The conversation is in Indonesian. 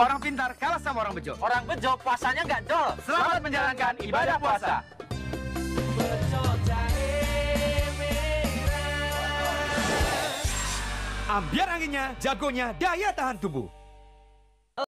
Orang pintar kalah sama orang bejo. Orang bejo puasanya nggak jol. Selamat menjalankan ibadah puasa. Ambiar anginnya, jagonya daya tahan tubuh.